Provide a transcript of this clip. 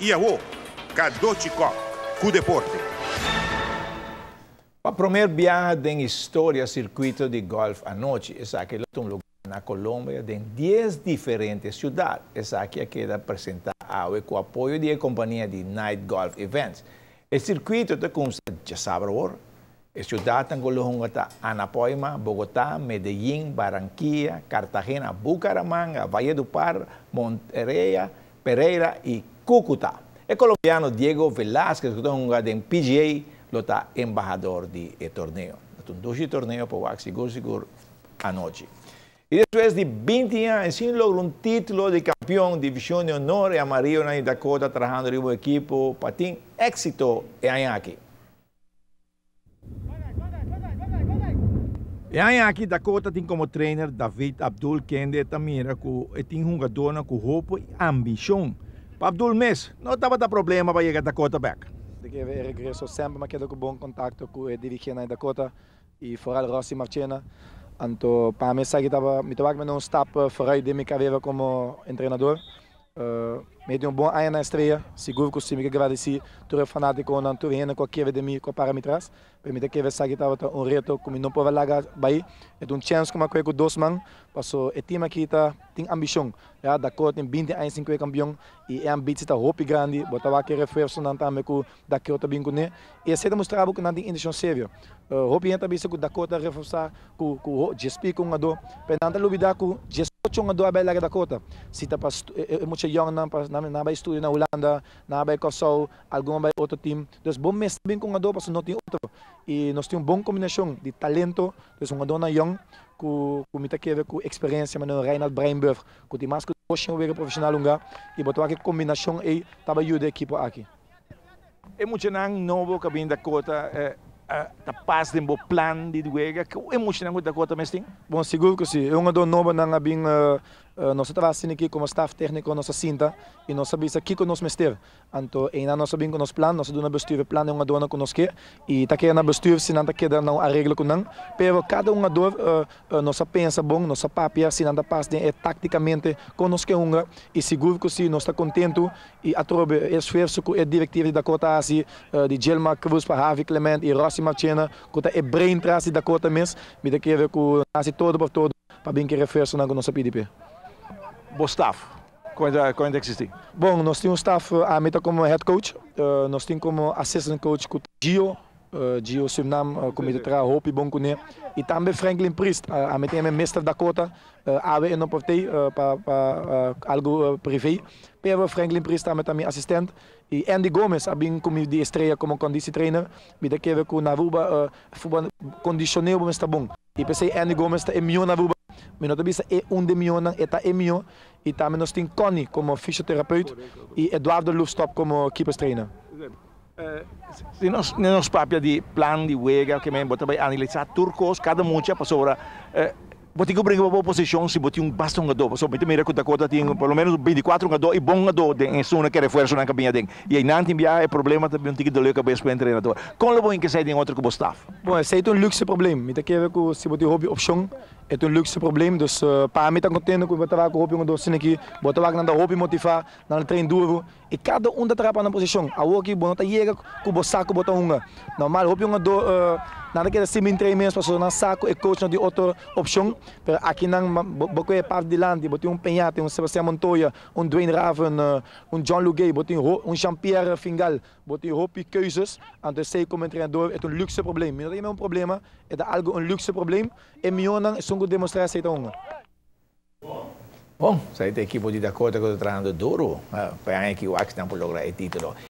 E a o, Cadochicó, cu deporte. A primeira viagem da história circuito de golf aqui é um lugar na Colômbia de 10 diferentes cidades. Essa aqui que apresentar com o apoio da companhia de Night Golf Events. O circuito está com de sábado, a cidade está Anapoima, Bogotá, Medellín, Barranquilla, Cartagena, Bucaramanga, Valle do Par, Monterrey, Pereira e Cúcuta. O colombiano Diego Velázquez, que está em PGA, lo está embajador do torneio. Então, dois torneios para o seguro, seguro, à noite. E depois de 20 anos, sim logrou um título de campeão de divisão de honor e amarillo na Dakota, trabalhando em um equipo para ter êxito em aqui. E aí aqui Dakota tem como trainer David Abdul Kende também que tem um jogador com roupa e ambição. Para Abdul Mes, não estava da problema para chegar a Dakota back. Ik regresso sempre, mas quero com bom contato com o dirigente na Dakota e fora Rossi Marchena. Anto, para mim, sei que estava me tomando um step vooruit de minha carreira como treinador. Uh, me deu um bom ano na estreia, seguro que o time que agradeci, todo fanático não ainda com aquele de mim com para me trás. Permite que você que estava um reto como não pode largar baí, é um chance como com dois man, passou o time aqui tá tem ambição, já da tem 20 anos sem campeão e é ambição está grande, botava que reforço não também com da que outra bem com. E esse demonstrava que não tem intenção sério. Roupa ainda bisa com da cor reforçar com com GSP com a do, penanta lubida com GSP Chong do abay lagi Dakota. Sita pa e mucha young na na na bay studio na Holanda, na bay Kosovo, alguma bay outro team. Dus bom mes bem com pa no tem outro. E nós temos bom combinação de talento, dus um ado na young ku ku mita keve ku experiência mano Reinhard Breinburg, ku ti mas ku ocean wega profissional lunga e botou aqui combinação e taba ajuda a equipe aqui. E muito novo cabin Dakota eh, uh, paz de bo plan de duega que é muito da cota mesting bom seguro que sim eu ando novo na abin uh, uh, nós trabalhamos aqui como staff técnico nossa cinta e nós sabemos aqui com nós mester. Anto e na nós sabemos com nós plan nós dona bestuur plan é uma dona com nós que e tá que na bestuur se não tá que não arregla com não pero cada um dor nós pensa bom nós papia se não tá paz de é taticamente com nós que um e seguro que sim nós está contento e a trobe esforço com a diretiva da cota assim uh, de Gelma Cruz para Harvey Clement e Rossi Marchena que é brain trás da cota mesmo me dá que ver com assim todo por todo para bem que reforço na nossa PDP bom staff quando, quando existe? Bom, nós um staff, a meta como head coach, uh, nós temos como assistant coach com Gio, uh, Gio Suriname, uh, como ele traz Hope bom com e também Franklin Priest, uh, a meta é mestre da cota, uh, ave não pode ter uh, para uh, algo uh, privê, pero Franklin Priest também também assistente, e Andy Gomes, a bem como de estreia como condição trainer, me dá que ver com na Aruba, uh, condicional, mas está bom. E pensei Andy Gomes está em milhão na mas não bisa é um de milhão, está em milhão, e também nós temos Connie como fisioterapeuta e Eduardo Lufstop como keepers trainer. Se nós nós papia de plano de wega que me bota vai analisar turcos cada mucha passou Boti ko brinca para posição se boti um bastão gado, so biti mira kuta kota ting pelo menos 24 gado e bom gado de em suna que reforço na cabinha ding. E aí não tem é problema também tem que doler cabeça para treinador. Como lo bom que sai tem outro que staff. Bom, esse é um luxo problema. Me tá que com se boti hobby opção é um luxo problema, dus para mim tá contente com botar com hobby um doce aqui, botar com nada hobby motivar, na treino duro e cada um da trapa na posição. A o aqui bom tá chega com o saco botar um. Normal hobby um do uh, nada que sim treinamento para na saco e coach na de outra opção. Pero aqui não boco é parte de lande, botei um Penhate, um Sebastião Montoya, um Dwayne Raven, um John Lugay, botei um Jean-Pierre Fingal, botei roupa keuzes. Então sei como treinador é um luxe problema. Não é um problema, é algo um luxe problema. E melhor não, é só demonstrar essa então. Bom, sa ito equipo di Dakota ko trabajando duro para que o Axe não por lograr el título.